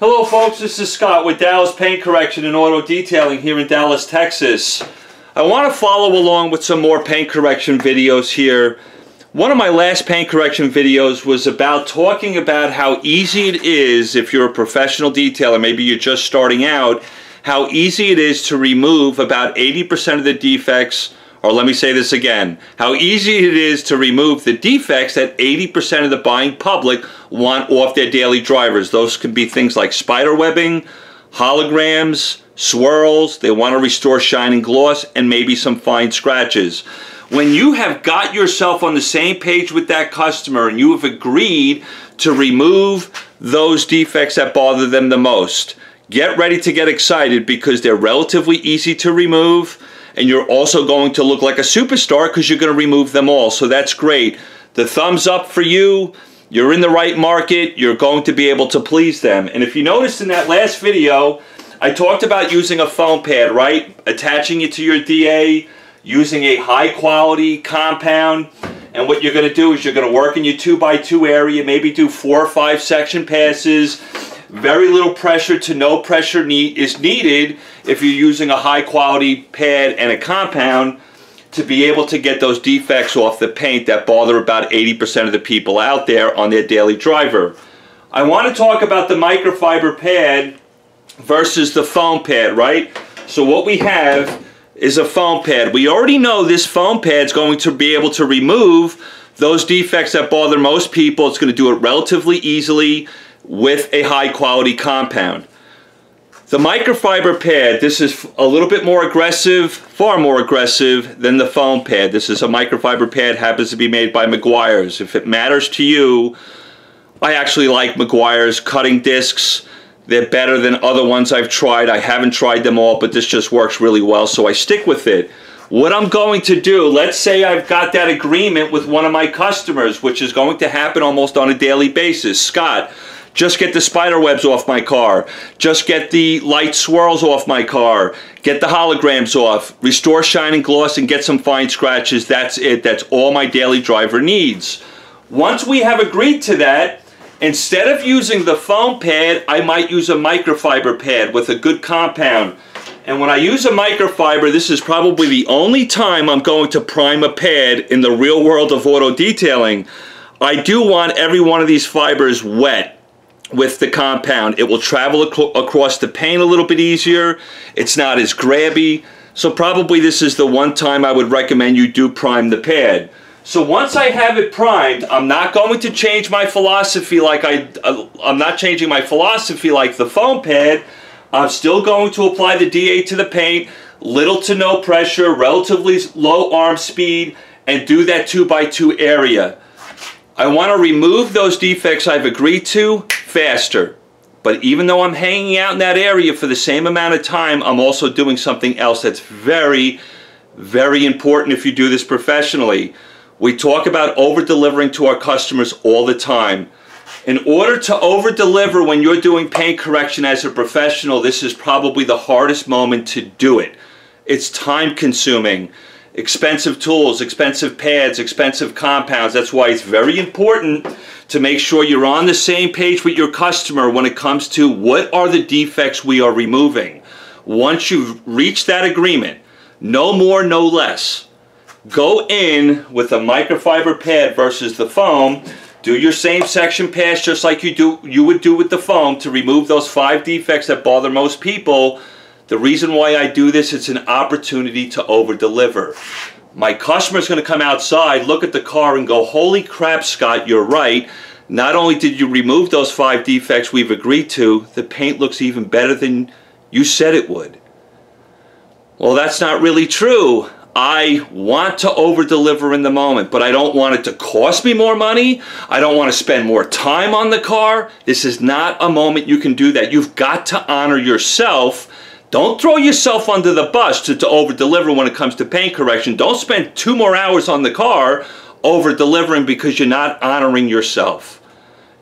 Hello folks, this is Scott with Dallas Paint Correction and Auto Detailing here in Dallas, Texas. I want to follow along with some more paint correction videos here. One of my last paint correction videos was about talking about how easy it is if you're a professional detailer, maybe you're just starting out, how easy it is to remove about 80% of the defects or let me say this again, how easy it is to remove the defects that 80% of the buying public want off their daily drivers. Those can be things like spider webbing, holograms, swirls, they want to restore shine and gloss, and maybe some fine scratches. When you have got yourself on the same page with that customer and you have agreed to remove those defects that bother them the most, get ready to get excited because they're relatively easy to remove and you're also going to look like a superstar because you're going to remove them all. So that's great. The thumbs up for you. You're in the right market. You're going to be able to please them. And if you noticed in that last video, I talked about using a foam pad, right? Attaching it to your DA, using a high quality compound. And what you're going to do is you're going to work in your 2x2 area, maybe do four or five section passes, very little pressure to no pressure need is needed if you're using a high quality pad and a compound to be able to get those defects off the paint that bother about 80% of the people out there on their daily driver. I want to talk about the microfiber pad versus the foam pad, right? So what we have is a foam pad. We already know this foam pad is going to be able to remove those defects that bother most people. It's going to do it relatively easily with a high quality compound. The microfiber pad, this is a little bit more aggressive, far more aggressive than the foam pad. This is a microfiber pad, happens to be made by Meguiar's. If it matters to you, I actually like Meguiar's cutting discs. They're better than other ones I've tried. I haven't tried them all, but this just works really well, so I stick with it. What I'm going to do, let's say I've got that agreement with one of my customers, which is going to happen almost on a daily basis. Scott, just get the spider webs off my car. Just get the light swirls off my car. Get the holograms off. Restore shine and gloss and get some fine scratches. That's it. That's all my daily driver needs. Once we have agreed to that, instead of using the foam pad, I might use a microfiber pad with a good compound. And when I use a microfiber, this is probably the only time I'm going to prime a pad in the real world of auto detailing. I do want every one of these fibers wet with the compound. It will travel ac across the paint a little bit easier. It's not as grabby. So probably this is the one time I would recommend you do prime the pad. So once I have it primed, I'm not going to change my philosophy like I, uh, I'm not changing my philosophy like the foam pad. I'm still going to apply the DA to the paint, little to no pressure, relatively low arm speed, and do that 2x2 area. I want to remove those defects I've agreed to faster. But even though I'm hanging out in that area for the same amount of time, I'm also doing something else that's very, very important if you do this professionally. We talk about over-delivering to our customers all the time. In order to over-deliver when you're doing paint correction as a professional, this is probably the hardest moment to do it. It's time consuming expensive tools, expensive pads, expensive compounds. That's why it's very important to make sure you're on the same page with your customer when it comes to what are the defects we are removing. Once you've reached that agreement, no more, no less. Go in with a microfiber pad versus the foam. Do your same section pass just like you do you would do with the foam to remove those five defects that bother most people the reason why I do this, it's an opportunity to over-deliver. My customer's going to come outside, look at the car and go, holy crap, Scott, you're right. Not only did you remove those five defects we've agreed to, the paint looks even better than you said it would. Well, that's not really true. I want to over deliver in the moment, but I don't want it to cost me more money. I don't want to spend more time on the car. This is not a moment you can do that. You've got to honor yourself don't throw yourself under the bus to, to over deliver when it comes to paint correction. Don't spend two more hours on the car over delivering because you're not honoring yourself.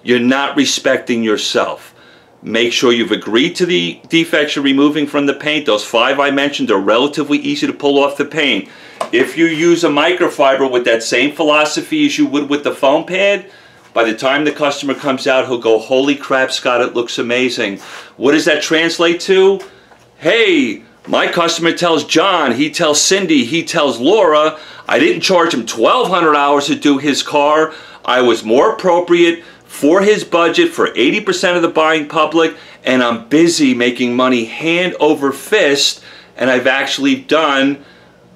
You're not respecting yourself. Make sure you've agreed to the defects you're removing from the paint. Those five I mentioned are relatively easy to pull off the paint. If you use a microfiber with that same philosophy as you would with the foam pad, By the time the customer comes out, he'll go, holy crap, Scott, it looks amazing. What does that translate to? Hey, my customer tells John, he tells Cindy, he tells Laura, I didn't charge him $1,200 to do his car. I was more appropriate for his budget for 80% of the buying public and I'm busy making money hand over fist and I've actually done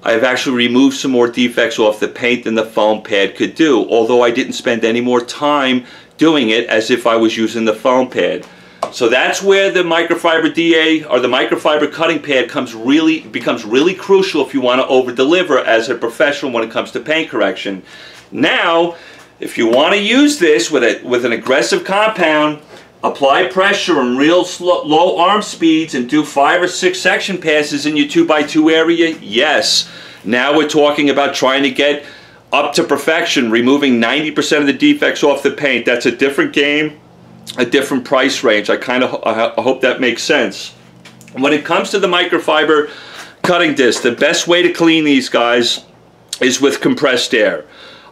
I've actually removed some more defects off the paint than the foam pad could do although I didn't spend any more time doing it as if I was using the foam pad. So that's where the microfiber DA or the microfiber cutting pad comes really becomes really crucial if you want to over deliver as a professional when it comes to paint correction. Now, if you want to use this with a with an aggressive compound, apply pressure and real slow, low arm speeds and do five or six section passes in your 2x2 area, yes. Now we're talking about trying to get up to perfection, removing 90% of the defects off the paint. That's a different game a different price range. I kind of I hope that makes sense. When it comes to the microfiber cutting disc, the best way to clean these guys is with compressed air.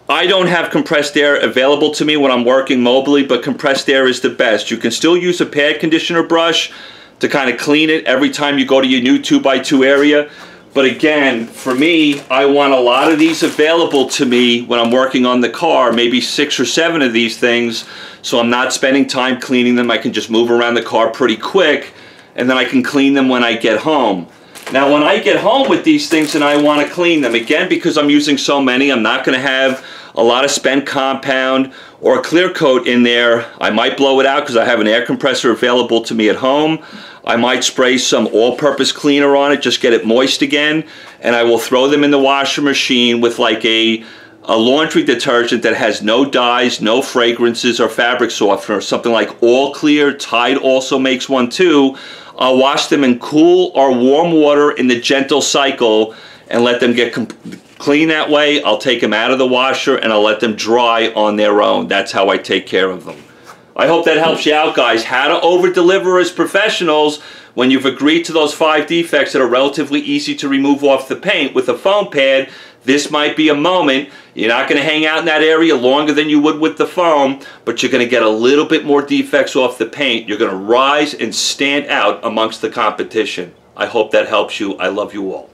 I don't have compressed air available to me when I'm working mobily, but compressed air is the best. You can still use a pad conditioner brush to kind of clean it every time you go to your new 2x2 area. But again, for me, I want a lot of these available to me when I'm working on the car, maybe six or seven of these things, so I'm not spending time cleaning them. I can just move around the car pretty quick, and then I can clean them when I get home. Now, when I get home with these things and I want to clean them, again, because I'm using so many, I'm not going to have a lot of spent compound or a clear coat in there. I might blow it out because I have an air compressor available to me at home. I might spray some all-purpose cleaner on it, just get it moist again, and I will throw them in the washer machine with like a, a laundry detergent that has no dyes, no fragrances or fabric softener, something like All Clear. Tide also makes one too. I'll wash them in cool or warm water in the gentle cycle and let them get clean that way. I'll take them out of the washer and I'll let them dry on their own. That's how I take care of them. I hope that helps you out, guys. How to over-deliver as professionals when you've agreed to those five defects that are relatively easy to remove off the paint with a foam pad. This might be a moment. You're not going to hang out in that area longer than you would with the foam, but you're going to get a little bit more defects off the paint. You're going to rise and stand out amongst the competition. I hope that helps you. I love you all.